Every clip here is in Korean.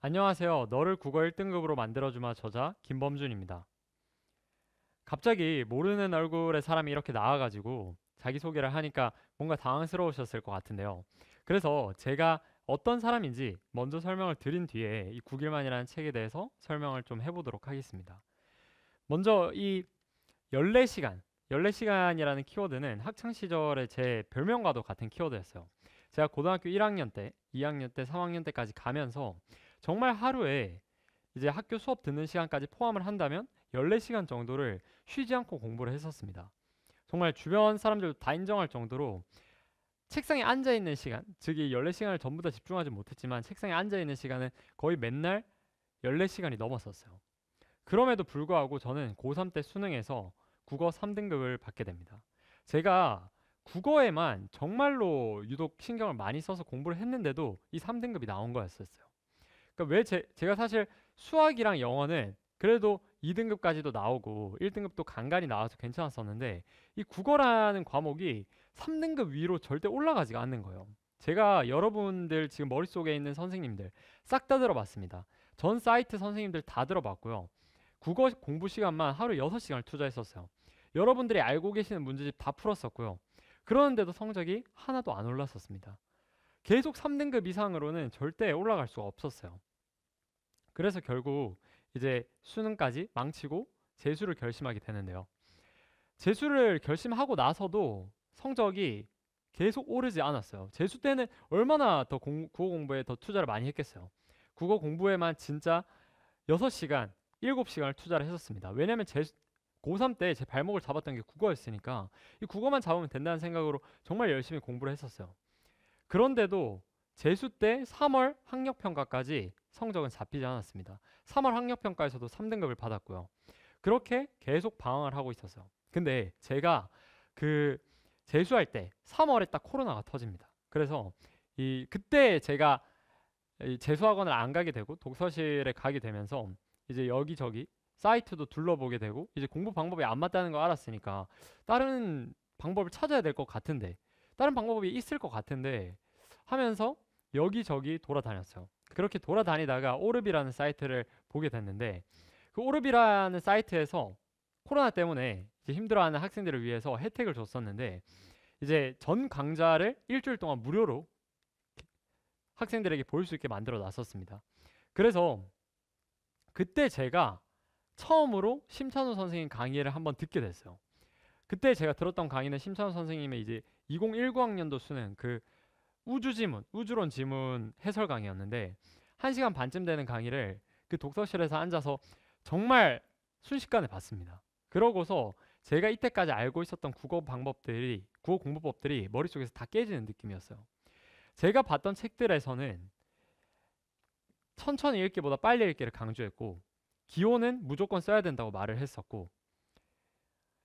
안녕하세요. 너를 국어 1등급으로 만들어주마 저자 김범준입니다. 갑자기 모르는 얼굴의 사람이 이렇게 나와가지고 자기소개를 하니까 뭔가 당황스러우셨을 것 같은데요. 그래서 제가 어떤 사람인지 먼저 설명을 드린 뒤에 이 9일만이라는 책에 대해서 설명을 좀 해보도록 하겠습니다. 먼저 이 14시간, 14시간이라는 키워드는 학창시절에 제 별명과도 같은 키워드였어요. 제가 고등학교 1학년 때, 2학년 때, 3학년 때까지 가면서 정말 하루에 이제 학교 수업 듣는 시간까지 포함을 한다면 14시간 정도를 쉬지 않고 공부를 했었습니다. 정말 주변 사람들도 다 인정할 정도로 책상에 앉아 있는 시간, 즉 이 14시간을 전부 다 집중하지 못했지만 책상에 앉아 있는 시간은 거의 맨날 14시간이 넘었었어요. 그럼에도 불구하고 저는 고3 때 수능에서 국어 3등급을 받게 됩니다. 제가 국어에만 정말로 유독 신경을 많이 써서 공부를 했는데도 이 3등급이 나온 거였었어요. 그러니까 왜 제, 제가 사실 수학이랑 영어는 그래도 2등급까지도 나오고 1등급도 간간히 나와서 괜찮았었는데 이 국어라는 과목이 3등급 위로 절대 올라가지가 않는 거예요. 제가 여러분들 지금 머릿속에 있는 선생님들 싹 다 들어봤습니다. 전 사이트 선생님들 다 들어봤고요. 국어 공부 시간만 하루 6시간을 투자했었어요. 여러분들이 알고 계시는 문제집 다 풀었었고요. 그러는데도 성적이 하나도 안 올랐었습니다. 계속 3등급 이상으로는 절대 올라갈 수가 없었어요. 그래서 결국 이제 수능까지 망치고 재수를 결심하게 되는데요. 재수를 결심하고 나서도 성적이 계속 오르지 않았어요. 재수 때는 얼마나 더 공, 국어 공부에 더 투자를 많이 했겠어요. 국어 공부에만 진짜 6시간, 7시간을 투자를 했었습니다. 왜냐면 제 고3 때 제 발목을 잡았던 게 국어였으니까 이 국어만 잡으면 된다는 생각으로 정말 열심히 공부를 했었어요. 그런데도 재수 때 3월 학력평가까지 성적은 잡히지 않았습니다. 3월 학력평가에서도 3등급을 받았고요. 그렇게 계속 방황을 하고 있었어요. 근데 제가 그 재수할 때 3월에 딱 코로나가 터집니다. 그래서 이 그때 제가 이 재수학원을 안 가게 되고 독서실에 가게 되면서 이제 여기저기 사이트도 둘러보게 되고 이제 공부 방법이 안 맞다는 거 알았으니까 다른 방법을 찾아야 될 것 같은데 다른 방법이 있을 것 같은데 하면서 여기저기 돌아다녔어요. 그렇게 돌아다니다가 오르비라는 사이트를 보게 됐는데 그 오르비라는 사이트에서 코로나 때문에 힘들어하는 학생들을 위해서 혜택을 줬었는데 이제 전 강좌를 일주일 동안 무료로 학생들에게 볼 수 있게 만들어 놨었습니다. 그래서 그때 제가 처음으로 심찬우 선생님 강의를 한번 듣게 됐어요. 그때 제가 들었던 강의는 심찬우 선생님의 이제 2019학년도 수능 그 우주 지문, 우주론 지문 해설 강의였는데 1시간 반쯤 되는 강의를 그 독서실에서 앉아서 정말 순식간에 봤습니다. 그러고서 제가 이때까지 알고 있었던 국어 방법들이 국어 공부법들이 머릿속에서 다 깨지는 느낌이었어요. 제가 봤던 책들에서는 천천히 읽기보다 빨리 읽기를 강조했고 기호는 무조건 써야 된다고 말을 했었고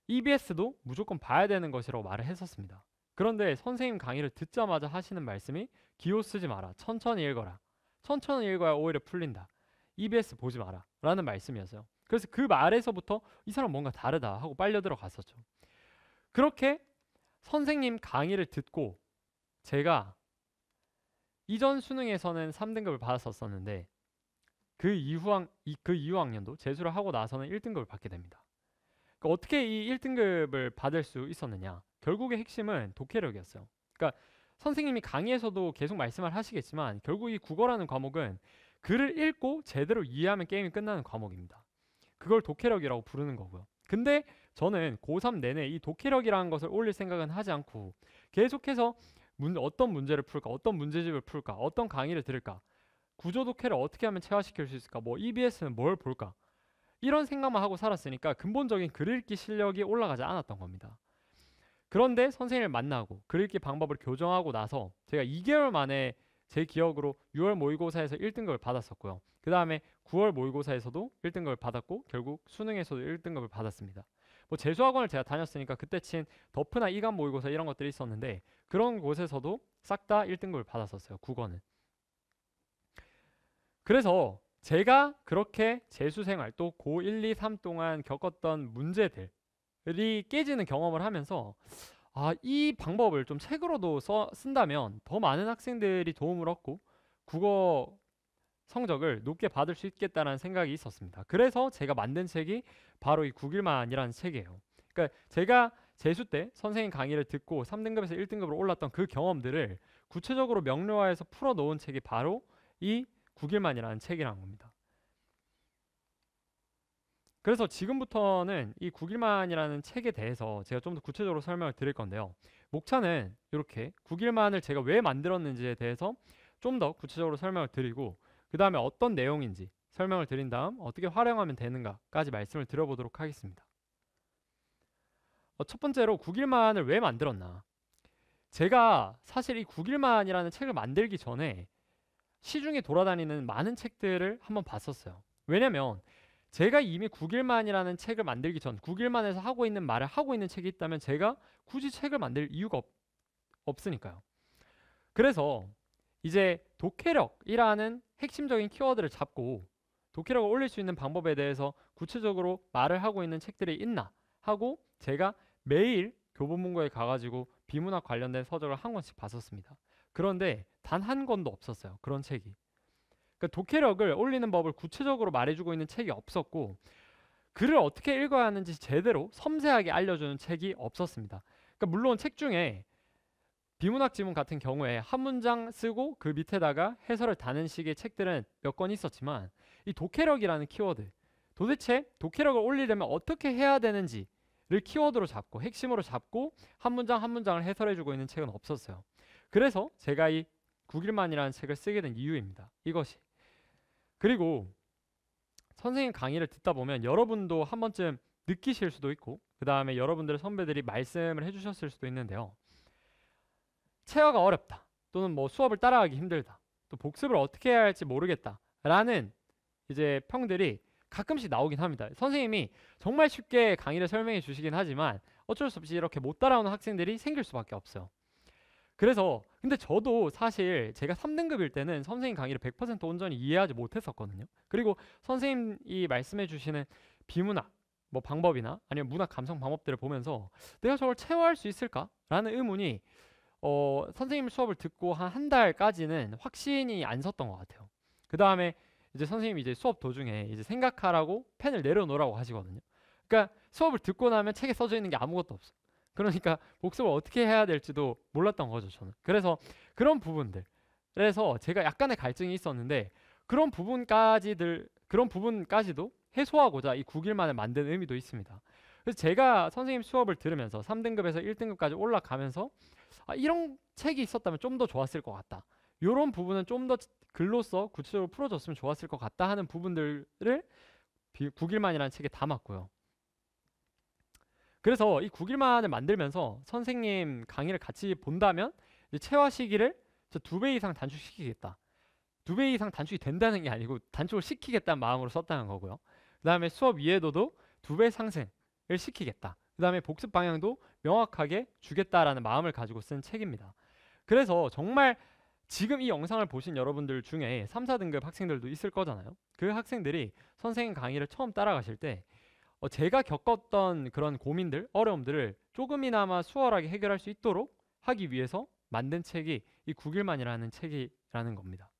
EBS도 무조건 봐야 되는 것이라고 말을 했었습니다. 그런데 선생님 강의를 듣자마자 하시는 말씀이 기호 쓰지 마라. 천천히 읽어라. 천천히 읽어야 오히려 풀린다. EBS 보지 마라. 라는 말씀이었어요. 그래서 그 말에서부터 이 사람 뭔가 다르다 하고 빨려 들어갔었죠. 그렇게 선생님 강의를 듣고 제가 이전 수능에서는 3등급을 받았었었는데 그 이후 학, 그 이후 학년도 재수를 하고 나서는 1등급을 받게 됩니다. 그러니까 어떻게 이 1등급을 받을 수 있었느냐? 결국의 핵심은 독해력이었어요. 그러니까 선생님이 강의에서도 계속 말씀을 하시겠지만 결국 이 국어라는 과목은 글을 읽고 제대로 이해하면 게임이 끝나는 과목입니다. 그걸 독해력이라고 부르는 거고요. 근데 저는 고3 내내 이 독해력이라는 것을 올릴 생각은 하지 않고 계속해서 문, 어떤 문제를 풀까, 어떤 문제집을 풀까, 어떤 강의를 들을까, 구조 독해를 어떻게 하면 체화시킬 수 있을까, 뭐 EBS는 뭘 볼까, 이런 생각만 하고 살았으니까 근본적인 글 읽기 실력이 올라가지 않았던 겁니다. 그런데 선생님을 만나고 글 읽기 방법을 교정하고 나서 제가 2개월 만에 제 기억으로 6월 모의고사에서 1등급을 받았었고요. 그 다음에 9월 모의고사에서도 1등급을 받았고 결국 수능에서도 1등급을 받았습니다. 뭐 재수학원을 제가 다녔으니까 그때 친 더프나 이감 모의고사 이런 것들이 있었는데 그런 곳에서도 싹 다 1등급을 받았었어요. 국어는. 그래서 제가 그렇게 재수 생활 또 고 1, 2, 3 동안 겪었던 문제들 이 깨지는 경험을 하면서 아, 이 방법을 좀 책으로도 써, 쓴다면 더 많은 학생들이 도움을 얻고 국어 성적을 높게 받을 수 있겠다라는 생각이 있었습니다. 그래서 제가 만든 책이 바로 이 9일만이라는 책이에요. 그러니까 제가 재수 때 선생님 강의를 듣고 3등급에서 1등급으로 올랐던 그 경험들을 구체적으로 명료화해서 풀어 놓은 책이 바로 이 9일만이라는 책이라는 겁니다. 그래서 지금부터는 이 9일만이라는 책에 대해서 제가 좀 더 구체적으로 설명을 드릴 건데요. 목차는 이렇게 9일만을 제가 왜 만들었는지에 대해서 좀 더 구체적으로 설명을 드리고 그 다음에 어떤 내용인지 설명을 드린 다음 어떻게 활용하면 되는가까지 말씀을 드려보도록 하겠습니다. 어, 첫 번째로 9일만을 왜 만들었나? 제가 사실 이 9일만이라는 책을 만들기 전에 시중에 돌아다니는 많은 책들을 한번 봤었어요. 왜냐면 제가 이미 9일만이라는 책을 만들기 전 9일만에서 하고 있는 말을 하고 있는 책이 있다면 제가 굳이 책을 만들 이유가 없, 없으니까요. 그래서 이제 독해력이라는 핵심적인 키워드를 잡고 독해력을 올릴 수 있는 방법에 대해서 구체적으로 말을 하고 있는 책들이 있나 하고 제가 매일 교보문고에 가가지고 비문학 관련된 서적을 한 권씩 봤었습니다. 그런데 단 한 권도 없었어요. 그런 책이. 그러니까 독해력을 올리는 법을 구체적으로 말해주고 있는 책이 없었고 글을 어떻게 읽어야 하는지 제대로 섬세하게 알려주는 책이 없었습니다. 그러니까 물론 책 중에 비문학 지문 같은 경우에 한 문장 쓰고 그 밑에다가 해설을 다는 식의 책들은 몇 권 있었지만 이 독해력이라는 키워드 도대체 독해력을 올리려면 어떻게 해야 되는지를 키워드로 잡고 핵심으로 잡고 한 문장 한 문장을 해설해주고 있는 책은 없었어요. 그래서 제가 이 9일만이라는 책을 쓰게 된 이유입니다. 이것이 그리고 선생님 강의를 듣다 보면 여러분도 한 번쯤 느끼실 수도 있고 그 다음에 여러분들의 선배들이 말씀을 해주셨을 수도 있는데요. 체어가 어렵다 또는 뭐 수업을 따라가기 힘들다 또 복습을 어떻게 해야 할지 모르겠다 라는 이제 평들이 가끔씩 나오긴 합니다. 선생님이 정말 쉽게 강의를 설명해 주시긴 하지만 어쩔 수 없이 이렇게 못 따라오는 학생들이 생길 수밖에 없어요. 그래서 근데 저도 사실 제가 3등급일 때는 선생님 강의를 100% 온전히 이해하지 못했었거든요. 그리고 선생님이 말씀해 주시는 비문학 뭐 방법이나 아니면 문학 감성 방법들을 보면서 내가 저걸 체화할 수 있을까라는 의문이 어, 선생님 수업을 듣고 한 한 달까지는 확신이 안 섰던 것 같아요. 그 다음에 이제 선생님이 이제 수업 도중에 이제 생각하라고 펜을 내려놓으라고 하시거든요. 그러니까 수업을 듣고 나면 책에 써져 있는 게 아무것도 없어. 그러니까 복습을 어떻게 해야 될지도 몰랐던 거죠, 저는. 그래서 그런 부분들. 그래서 제가 약간의 갈증이 있었는데 그런 부분까지들 그런 부분까지도 해소하고자 이 9일만을 만든 의미도 있습니다. 그래서 제가 선생님 수업을 들으면서 3등급에서 1등급까지 올라가면서 아, 이런 책이 있었다면 좀 더 좋았을 것 같다. 이런 부분은 좀 더 글로써 구체적으로 풀어줬으면 좋았을 것 같다 하는 부분들을 9일만이라는 책에 담았고요. 그래서 이 9일만을 만들면서 선생님 강의를 같이 본다면 체화 시기를 두 배 이상 단축시키겠다. 두 배 이상 단축이 된다는 게 아니고 단축을 시키겠다는 마음으로 썼다는 거고요. 그 다음에 수업 이해도도 두 배 상승을 시키겠다. 그 다음에 복습 방향도 명확하게 주겠다라는 마음을 가지고 쓴 책입니다. 그래서 정말 지금 이 영상을 보신 여러분들 중에 3, 4등급 학생들도 있을 거잖아요. 그 학생들이 선생님 강의를 처음 따라가실 때 어, 제가 겪었던 그런 고민들, 어려움들을 조금이나마 수월하게 해결할 수 있도록 하기 위해서 만든 책이 이 9일만이라는 책이라는 겁니다.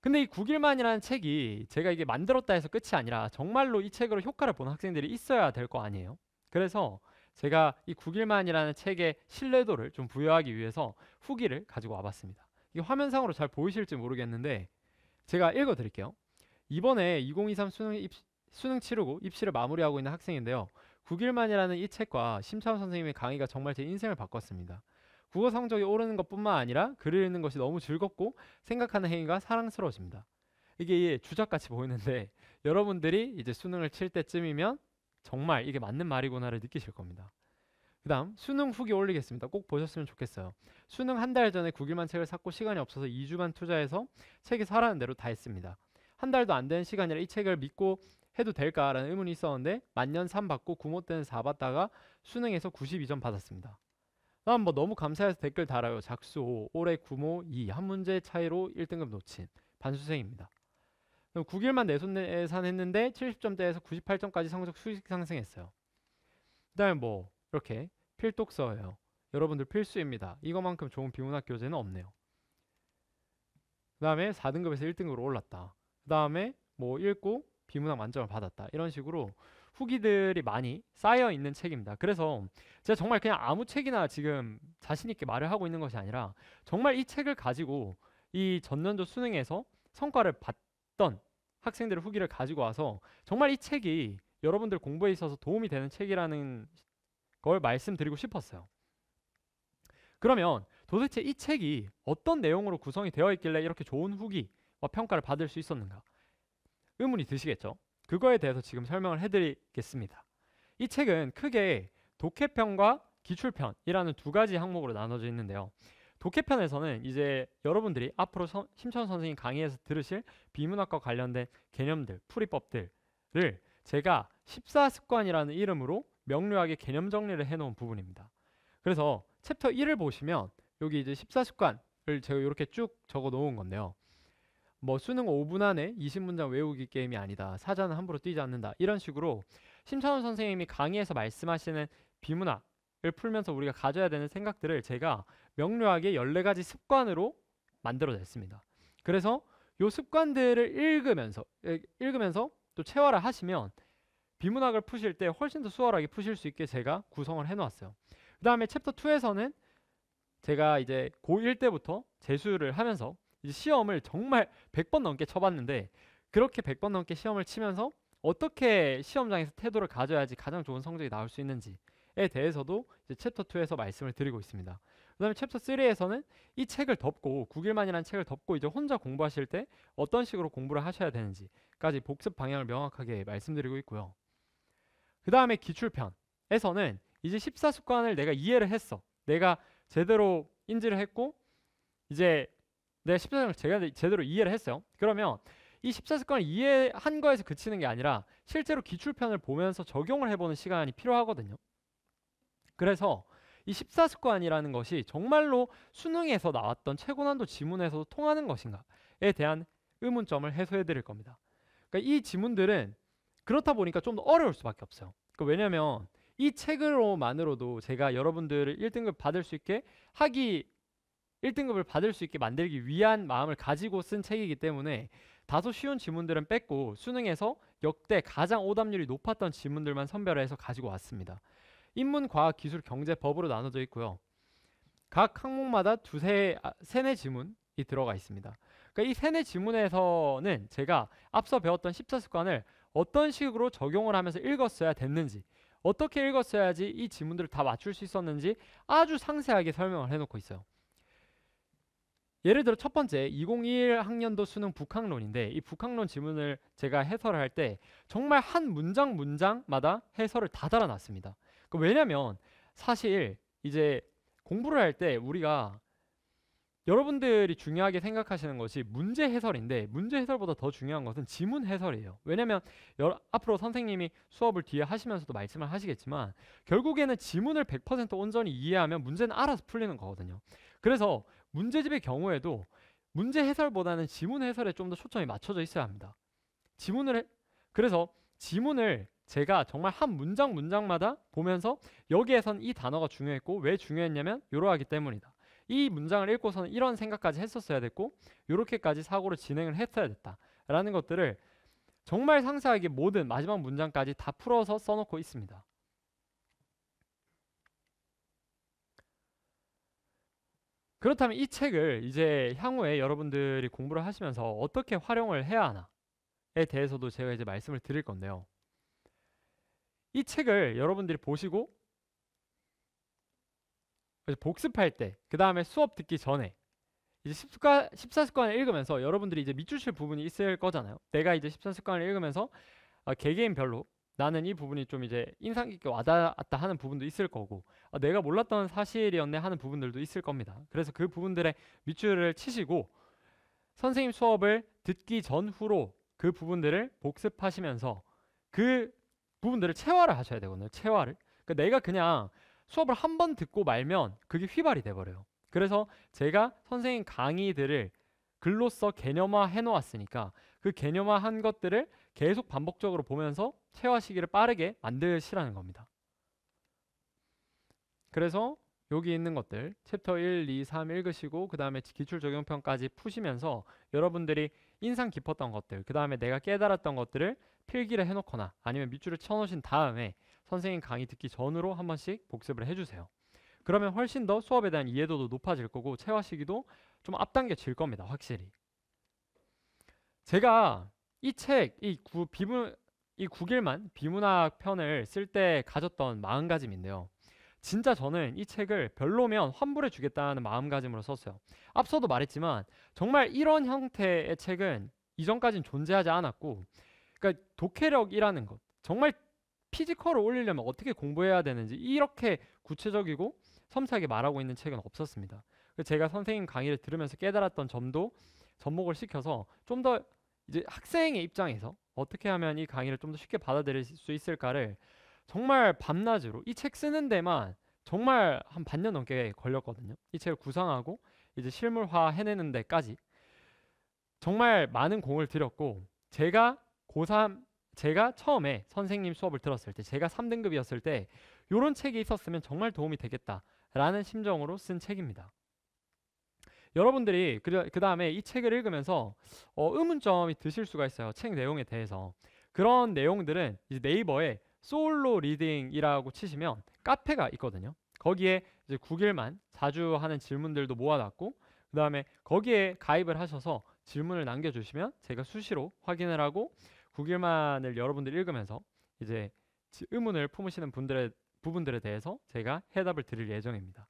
근데 이 9일만이라는 책이 제가 이게 만들었다 해서 끝이 아니라 정말로 이 책으로 효과를 보는 학생들이 있어야 될 거 아니에요. 그래서 제가 이 9일만이라는 책의 신뢰도를 좀 부여하기 위해서 후기를 가지고 와봤습니다. 이게 화면상으로 잘 보이실지 모르겠는데 제가 읽어드릴게요. 이번에 2023 수능 입, 수능 치르고 입시를 마무리하고 있는 학생인데요. 9일만이라는 이 책과 심차원 선생님의 강의가 정말 제 인생을 바꿨습니다. 국어 성적이 오르는 것뿐만 아니라 글을 읽는 것이 너무 즐겁고 생각하는 행위가 사랑스러워집니다. 이게 주작같이 보이는데 여러분들이 이제 수능을 칠 때쯤이면 정말 이게 맞는 말이구나를 느끼실 겁니다. 그 다음 수능 후기 올리겠습니다. 꼭 보셨으면 좋겠어요. 수능 한 달 전에 9일만 책을 샀고 시간이 없어서 2주만 투자해서 책이 사라는 대로 다 했습니다. 한 달도 안된 시간이라 이 책을 믿고 해도 될까라는 의문이 있었는데 만년 3 받고 구모 때는 4 받다가 수능에서 92점 받았습니다. 다음 뭐 너무 감사해서 댓글 달아요. 작수 5, 올해 구모 2, 한 문제 차이로 1등급 놓친 반수생입니다. 9일만 내손내산했는데 70점대에서 98점까지 성적 수직 상승했어요. 그 다음에 뭐 이렇게 필독서예요. 여러분들 필수입니다. 이거만큼 좋은 비문학 교재는 없네요. 그 다음에 4등급에서 1등급으로 올랐다. 그 다음에 뭐 읽고 비문학 만점을 받았다. 이런 식으로 후기들이 많이 쌓여 있는 책입니다. 그래서 제가 정말 그냥 아무 책이나 지금 자신 있게 말을 하고 있는 것이 아니라 정말 이 책을 가지고 이 전년도 수능에서 성과를 봤던 학생들의 후기를 가지고 와서 정말 이 책이 여러분들 공부에 있어서 도움이 되는 책이라는 걸 말씀드리고 싶었어요. 그러면 도대체 이 책이 어떤 내용으로 구성이 되어 있길래 이렇게 좋은 후기와 평가를 받을 수 있었는가? 의문이 드시겠죠? 그거에 대해서 지금 설명을 해드리겠습니다. 이 책은 크게 독해편과 기출편이라는 두 가지 항목으로 나눠져 있는데요. 독해편에서는 이제 여러분들이 앞으로 서, 심천 선생님 강의에서 들으실 비문학과 관련된 개념들, 풀이법들을 제가 14습관이라는 이름으로 명료하게 개념 정리를 해놓은 부분입니다. 그래서 챕터 1을 보시면 여기 이제 14습관을 제가 이렇게 쭉 적어 놓은 건데요. 뭐 수능 5분 안에 20문장 외우기 게임이 아니다. 사전은 함부로 뛰지 않는다. 이런 식으로 심찬원 선생님이 강의에서 말씀하시는 비문학 을 풀면서 우리가 가져야 되는 생각들을 제가 명료하게 14가지 습관으로 만들어냈습니다. 그래서 요 습관들을 읽으면서 읽으면서 또 체화를 하시면 비문학을 푸실 때 훨씬 더 수월하게 푸실 수 있게 제가 구성을 해 놓았어요. 그 다음에 챕터 2에서는 제가 이제 고1 때부터 재수를 하면서 시험을 정말 100번 넘게 쳐봤는데 그렇게 100번 넘게 시험을 치면서 어떻게 시험장에서 태도를 가져야지 가장 좋은 성적이 나올 수 있는지에 대해서도 이제 챕터 2에서 말씀을 드리고 있습니다. 그다음에 챕터 3에서는 이 책을 덮고 9일만이라는 책을 덮고 이제 혼자 공부하실 때 어떤 식으로 공부를 하셔야 되는지까지 복습 방향을 명확하게 말씀드리고 있고요. 그 다음에 기출편에서는 이제 14습관을 내가 이해를 했어. 내가 제대로 인지를 했고 이제 내가 14습관을 제가 제대로 이해를 했어요. 그러면 이 14습관을 이해한 거에서 그치는 게 아니라 실제로 기출편을 보면서 적용을 해보는 시간이 필요하거든요. 그래서 이 14습관이라는 것이 정말로 수능에서 나왔던 최고난도 지문에서도 통하는 것인가에 대한 의문점을 해소해 드릴 겁니다. 그러니까 이 지문들은 그렇다 보니까 좀 더 어려울 수밖에 없어요. 그러니까 왜냐하면 이 책으로만으로도 제가 여러분들을 1등급 받을 수 있게 하기 1등급을 받을 수 있게 만들기 위한 마음을 가지고 쓴 책이기 때문에 다소 쉬운 지문들은 뺐고 수능에서 역대 가장 오답률이 높았던 지문들만 선별해서 가지고 왔습니다. 인문, 과학, 기술, 경제, 법으로 나눠져 있고요. 각 항목마다 두세, 아, 세네 지문이 들어가 있습니다. 그러니까 이 세네 지문에서는 제가 앞서 배웠던 14습관을 어떤 식으로 적용을 하면서 읽었어야 됐는지 어떻게 읽었어야지 이 지문들을 다 맞출 수 있었는지 아주 상세하게 설명을 해놓고 있어요. 예를 들어 첫 번째 2021 학년도 수능 북학론인데 이 북학론 지문을 제가 해설을 할 때 정말 한 문장 문장마다 해설을 다 달아놨습니다. 그 왜냐면 사실 이제 공부를 할 때 우리가 여러분들이 중요하게 생각하시는 것이 문제 해설인데 문제 해설보다 더 중요한 것은 지문 해설이에요. 왜냐하면 앞으로 선생님이 수업을 뒤에 하시면서도 말씀을 하시겠지만 결국에는 지문을 100% 온전히 이해하면 문제는 알아서 풀리는 거거든요. 그래서 문제집의 경우에도 문제 해설보다는 지문 해설에 좀 더 초점이 맞춰져 있어야 합니다. 지문을 해, 그래서 지문을 제가 정말 한 문장 문장마다 보면서 여기에선 이 단어가 중요했고 왜 중요했냐면 이러하기 때문이다. 이 문장을 읽고서는 이런 생각까지 했었어야 됐고 이렇게까지 사고를 진행을 했어야 됐다라는 것들을 정말 상세하게 모든 마지막 문장까지 다 풀어서 써놓고 있습니다. 그렇다면 이 책을 이제 향후에 여러분들이 공부를 하시면서 어떻게 활용을 해야 하나에 대해서도 제가 이제 말씀을 드릴 건데요. 이 책을 여러분들이 보시고 복습할 때, 그 다음에 수업 듣기 전에 이제 10습관, 14습관을 읽으면서 여러분들이 이제 밑주실 부분이 있을 거잖아요. 내가 이제 14습관을 읽으면서 아, 개개인별로 나는 이 부분이 좀 이제 인상 깊게 와닿았다 하는 부분도 있을 거고 아, 내가 몰랐던 사실이었네 하는 부분들도 있을 겁니다. 그래서 그 부분들의 밑줄을 치시고 선생님 수업을 듣기 전후로 그 부분들을 복습하시면서 그 부분들을 체화를 하셔야 되거든요. 체화를. 그러니까 내가 그냥 수업을 한 번 듣고 말면 그게 휘발이 돼버려요. 그래서 제가 선생님 강의들을 글로써 개념화 해놓았으니까 그 개념화한 것들을 계속 반복적으로 보면서 체화 시기를 빠르게 만드시라는 겁니다. 그래서 여기 있는 것들 챕터 1, 2, 3 읽으시고 그 다음에 기출 적용편까지 푸시면서 여러분들이 인상 깊었던 것들 그 다음에 내가 깨달았던 것들을 필기를 해놓거나 아니면 밑줄을 쳐놓으신 다음에 선생님 강의 듣기 전으로 한 번씩 복습을 해주세요. 그러면 훨씬 더 수업에 대한 이해도도 높아질 거고 체화 시기도 좀 앞당겨질 겁니다. 확실히. 제가 이 책, 이 구, 비문, 이 국일만 비문학 편을 쓸 때 가졌던 마음가짐인데요. 진짜 저는 이 책을 별로면 환불해 주겠다는 마음가짐으로 썼어요. 앞서도 말했지만 정말 이런 형태의 책은 이전까진 존재하지 않았고 그러니까 독해력이라는 것 정말 physical을 올리려면 어떻게 공부해야 되는지 이렇게 구체적이고 섬세하게 말하고 있는 책은 없었습니다. 제가 선생님 강의를 들으면서 깨달았던 점도 접목을 시켜서 좀 더 이제 학생의 입장에서 어떻게 하면 이 강의를 좀 더 쉽게 받아들일 수 있을까를 정말 밤낮으로 이 책 쓰는 데만 정말 한 반년 넘게 걸렸거든요. 이 책을 구상하고 이제 실물화 해내는 데까지 정말 많은 공을 들였고 제가 고3 제가 처음에 선생님 수업을 들었을 때 제가 3등급이었을 때 이런 책이 있었으면 정말 도움이 되겠다라는 심정으로 쓴 책입니다. 여러분들이 그 다음에 이 책을 읽으면서 어, 의문점이 드실 수가 있어요. 책 내용에 대해서. 그런 내용들은 이제 네이버에 솔로 리딩이라고 치시면 카페가 있거든요. 거기에 이제 국일만 자주 하는 질문들도 모아놨고 그 다음에 거기에 가입을 하셔서 질문을 남겨주시면 제가 수시로 확인을 하고 국일만을 여러분들 읽으면서 이제 의문을 품으시는 분들의 부분들에 대해서 제가 해답을 드릴 예정입니다.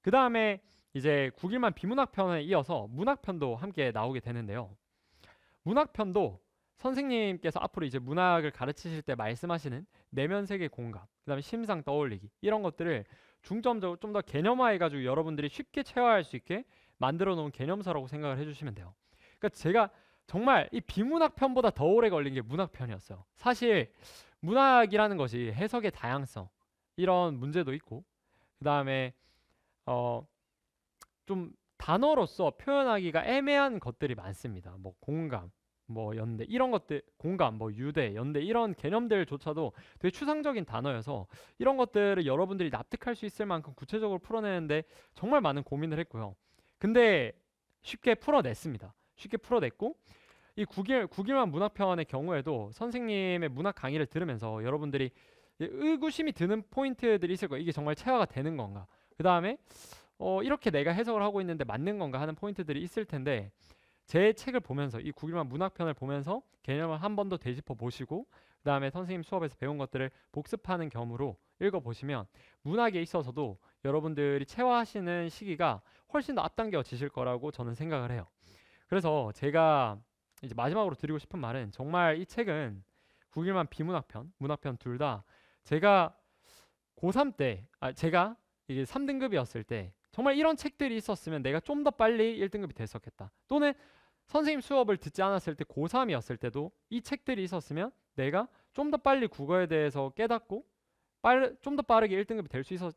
그 다음에 이제 9일만 비문학편에 이어서 문학편도 함께 나오게 되는데요. 문학편도 선생님께서 앞으로 이제 문학을 가르치실 때 말씀하시는 내면 세계 공감, 그다음에 심상 떠올리기 이런 것들을 중점적으로 좀 더 개념화해 가지고 여러분들이 쉽게 체화할 수 있게 만들어 놓은 개념서라고 생각을 해 주시면 돼요. 그러니까 제가 정말 이 비문학 편보다 더 오래 걸린 게 문학 편이었어요. 사실 문학이라는 것이 해석의 다양성 이런 문제도 있고 그다음에 어 좀 단어로서 표현하기가 애매한 것들이 많습니다. 뭐 공감, 뭐 연대 이런 것들 공감 뭐 유대 연대 이런 개념들조차도 되게 추상적인 단어여서 이런 것들을 여러분들이 납득할 수 있을 만큼 구체적으로 풀어내는데 정말 많은 고민을 했고요. 근데 쉽게 풀어냈습니다. 쉽게 풀어냈고 이 9일 9일만 문학편의 경우에도 선생님의 문학 강의를 들으면서 여러분들이 의구심이 드는 포인트들이 있을 거예요. 이게 정말 체화가 되는 건가? 그 다음에 어, 이렇게 내가 해석을 하고 있는데 맞는 건가 하는 포인트들이 있을 텐데 제 책을 보면서 이 9일만 문학편을 보면서 개념을 한 번 더 되짚어 보시고 그 다음에 선생님 수업에서 배운 것들을 복습하는 겸으로 읽어보시면 문학에 있어서도 여러분들이 체화하시는 시기가 훨씬 더 앞당겨지실 거라고 저는 생각을 해요. 그래서 제가 이제 마지막으로 드리고 싶은 말은 정말 이 책은 9일만 비문학편, 문학편 둘 다 제가 고3 때, 아, 제가 이게 3등급이었을 때 정말 이런 책들이 있었으면 내가 좀 더 빨리 1등급이 됐었겠다. 또는 선생님 수업을 듣지 않았을 때 고3이었을 때도 이 책들이 있었으면 내가 좀 더 빨리 국어에 대해서 깨닫고 좀 더 빠르게 1등급이 될 수 있었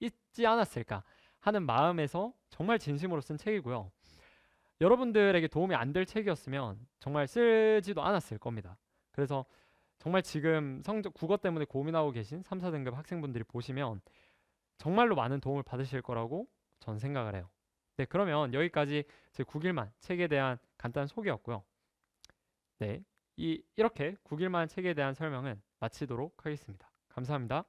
있지 않았을까 하는 마음에서 정말 진심으로 쓴 책이고요. 여러분들에게 도움이 안 될 책이었으면 정말 쓰지도 않았을 겁니다. 그래서 정말 지금 성적 국어 때문에 고민하고 계신 3, 4등급 학생분들이 보시면 정말로 많은 도움을 받으실 거라고 전 생각을 해요. 네, 그러면 여기까지 제 9일만 책에 대한 간단한 소개였고요. 네, 이 이렇게 9일만 책에 대한 설명은 마치도록 하겠습니다. 감사합니다.